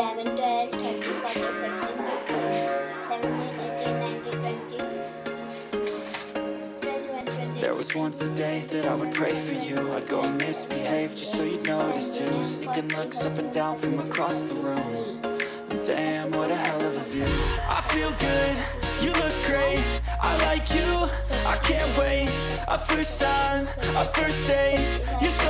11, 12, 13, 14, 15, 16, 17, 18, 19, 20, There was once a day that I would pray for you. I'd go and misbehave just so you'd notice too. Sneaking looks up and down from across the room. Damn, what a hell of a view. I feel good, you look great. I like you, I can't wait. A first time, a first date. You're so